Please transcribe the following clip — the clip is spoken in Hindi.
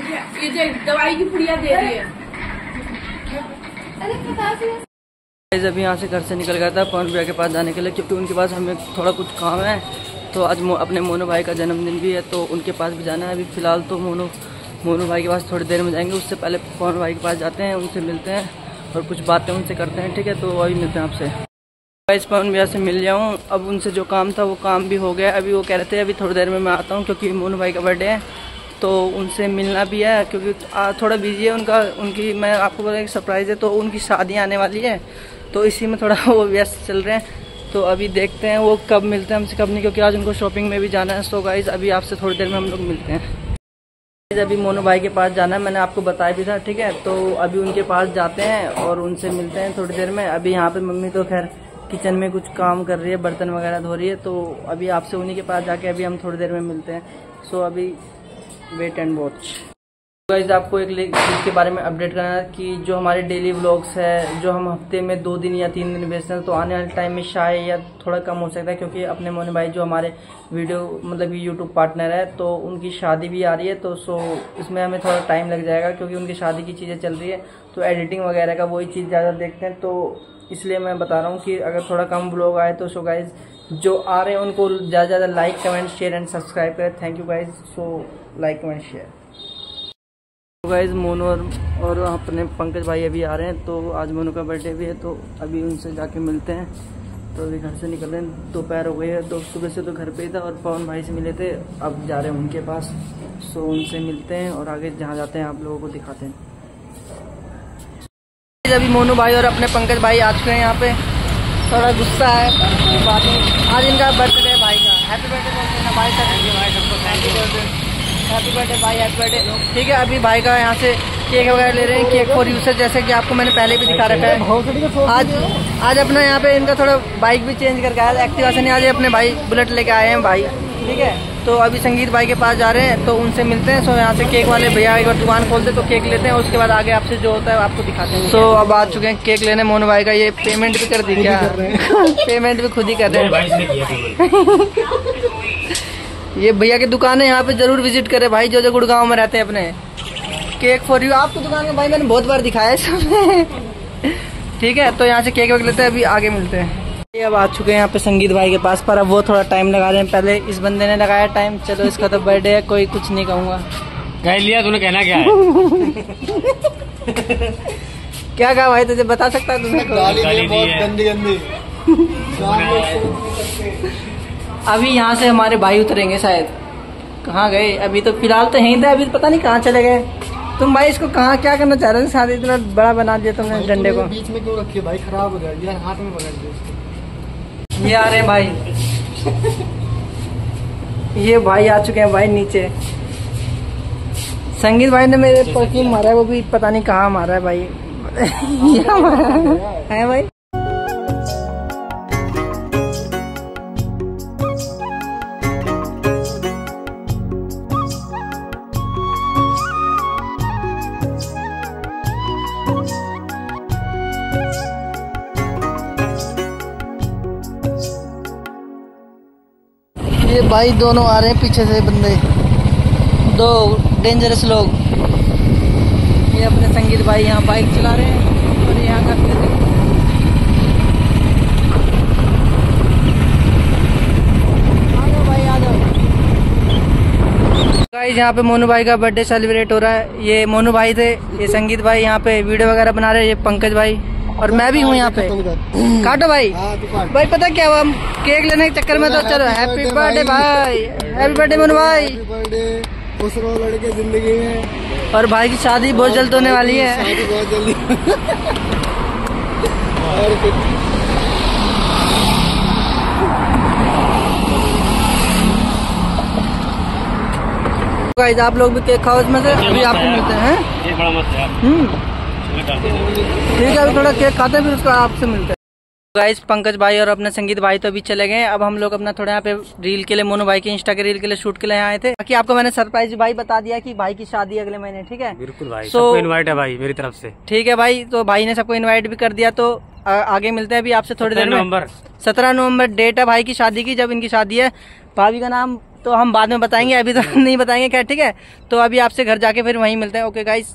ये दवाई की पुड़िया दे रही है गाइस अभी यहाँ से घर से निकल गया था पवन भैया के पास जाने के लिए। क्योंकि उनके पास हमें थोड़ा कुछ काम है। तो आज मो, अपने मोनू भाई का जन्मदिन भी है तो उनके पास भी जाना है अभी। फ़िलहाल तो मोनू मोनू भाई के पास थोड़ी देर में जाएँगे उससे पहले पवन भाई के पास जाते हैं उनसे मिलते हैं और कुछ बातें उनसे करते हैं ठीक है? तो अभी मिलते हैं आपसे। गाइस पवन भैया से मिल जाऊँ अब उनसे जो काम था वो काम भी हो गया अभी वो कह रहे थे अभी थोड़ी देर में मैं आता हूँ क्योंकि मोनू भाई का बर्थडे है। तो उनसे मिलना भी है, क्योंकि थोड़ा बिज़ी है उनका, उनकी, मैं आपको बोला सरप्राइज़ है तो उनकी शादी आने वाली है तो इसी में थोड़ा वो व्यस्त चल रहे हैं। तो अभी देखते हैं वो कब मिलते हैं हमसे, कब नहीं, क्योंकि आज उनको शॉपिंग में भी जाना है। सो गाइज़ अभी आपसे थोड़ी देर में हम लोग मिलते हैं। अभी मोनू भाई के पास जाना है, मैंने आपको बताया भी था, ठीक है? तो अभी उनके पास जाते हैं और उनसे मिलते हैं थोड़ी देर में। अभी यहाँ पे मम्मी तो खैर किचन में कुछ काम कर रही है, बर्तन वगैरह धो रही है तो अभी आपसे उन्हीं के पास जाके अभी हम थोड़ी देर में मिलते हैं। सो अभी वेट एंड वॉच। गाइज़ आपको एक चीज़ के बारे में अपडेट करना है कि जो हमारे डेली व्लॉग्स है, जो हम हफ़्ते में दो दिन या तीन दिन भेजते हैं तो आने वाले टाइम में शायद या थोड़ा कम हो सकता है, क्योंकि अपने मोने भाई जो हमारे वीडियो मतलब कि यूट्यूब पार्टनर है तो उनकी शादी भी आ रही है तो सो इसमें हमें थोड़ा टाइम लग जाएगा, क्योंकि उनकी शादी की चीज़ें चल रही है तो एडिटिंग वगैरह का वही चीज़ ज़्यादा देखते हैं तो इसलिए मैं बता रहा हूँ कि अगर थोड़ा कम ब्लॉग आए तो सो गाइज़ जो आ रहे हैं उनको ज़्यादा ज़्यादा like comment share and subscribe करें thank you guys so like comment share guys Monu और और अपने पंकज भाई अभी आ रहे हैं तो आज मोनू का बर्थडे भी है तो अभी उनसे जाके मिलते हैं। तो अभी घर से निकल रहे हैं, दोपहर हो गई है तो सुबह से तो घर पे ही था और पवन भाई से मिले थे, अब जा रहे हैं उनके पास। सो उनसे मिलते हैं और आगे जहाँ जाते हैं आप लोगों को दिखाते हैं। अभी मोनू भाई और अपने पंकज भाई आ चुके हैं यहाँ पे। थोड़ा गुस्सा है में आज इनका बर्थडे है भाई का। हैप्पी बर्थडे बोलते हैं ना भाई का। भाई सबको thank you birthday happy birthday भाई हैप्पी बर्थडे ठीक है अभी भाई का यहाँ से केक वगैरह ले रहे हैं केक फॉर यूसर जैसे कि आपको मैंने पहले भी दिखा रखा है। आज आज अपना यहाँ पे इनका थोड़ा बाइक भी चेंज करके आया एक्टिवा से नहीं आज अपने भाई बुलेट लेके आए हैं भाई। ठीक है? तो अभी संगीत भाई के पास जा रहे हैं तो उनसे मिलते हैं। सो यहाँ से केक वाले भैया एक बार दुकान खोलते तो केक लेते हैं। उसके बाद आगे आपसे जो होता है आपको दिखाते हैं। सो अब आ चुके हैं केक लेने। मोनू भाई का ये पेमेंट भी कर दी क्या? पेमेंट भी खुद ही कर रहे हैं। ये भैया की दुकान है यहाँ पे ज़रूर विज़िट करे। भाई जो जो गुड़गांव में रहते हैं अपने। केक फॉर यू आपकी दुकान में भाई मैंने बहुत बार दिखाया है ठीक है तो यहाँ से केक वेक लेते हैं अभी आगे मिलते हैं। अब आ चुके हैं यहाँ पे संगीत भाई के पास पर अब वो थोड़ा टाइम लगा रहे हैं। पहले इस बंदे ने लगाया टाइम चलो इसका तो बर्थडे है कोई कुछ नहीं कहूँगा। कह लिया तूने कहना क्या है? क्या कहा भाई तुझे बता सकता है तुमने गाली दी। गंदी गंदी। अभी यहाँ से हमारे भाई उतरेंगे शायद। कहाँ गए? अभी तो फ़िलहाल तो यहीं थे अभी तो पता नहीं कहाँ चले गए। तुम भाई इसको कहाँ क्या करना चाह रहे थे शादी इतना बड़ा बना दिया तुमने डंडे को। बीच में क्यों रखी भाई? खराब हो जाएगी यार हाथ में पकड़ दो उसको। ये आ रहे भाई। ये भाई आ चुके हैं भाई नीचे। संगीत भाई ने मेरे पर मारा है? वो भी पता नहीं कहाँ मारा है भाई? है भाई? ये भाई दोनों आ रहे हैं पीछे से बंदे। दो डेंजरस लोग। ये अपने संगीत भाई यहाँ बाइक चला रहे हैं और यहाँ का गाइस यहाँ पे मोनू भाई का बर्थडे सेलिब्रेट हो रहा है। ये मोनू भाई थे, ये संगीत भाई यहाँ पे वीडियो वगैरह बना रहे हैं, ये पंकज भाई। और मैं भी हूँ यहाँ पे। काटो भाई। हाँ तू भाई पता क्या हुआ? हम केक लेने के चक्कर में तो चलो हैप्पी बर्थडे भाई। हैप्पी बर्थडे मोनू भाई खुश रहो लड़के ज़िंदगी में। और भाई की शादी बहुत जल्द होने वाली है। शादी बहुत जल्दी। और कुछ? गाइस आप लोग भी केक खाओ इसमें से। अभी आपको मिलते हैं ठीक है अभी थोड़ा केक खाते हैं फिर उसका आपसे मिलते हैं। गाइस पंकज भाई और अपने संगीत भाई तो अभी चले गए। अब हम लोग अपना थोड़ा यहाँ पे रील के लिए मोनू भाई के इंस्टा के रील के लिए शूट के लिए आए थे। बाकी आपको मैंने सरप्राइज़ भाई बता दिया कि भाई की शादी अगले महीने ठीक है? बिल्कुल भाई So- सबको इनवाइट है भाई मेरी तरफ़ से। ठीक है भाई तो भाई ने सबको इन्वाइट भी कर दिया तो आ, आगे मिलते हैं अभी आपसे थोड़ी देर में। नवंबर। सत्रह नवंबर डेट है भाई की शादी की जब इनकी शादी है। भाभी का नाम तो हम बाद में बताएँगे अभी तो नहीं बताएँगे क्या ठीक है? तो अभी आपसे घर जाके फिर वहीं मिलते हैं। Okay guys